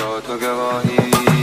تو گواهی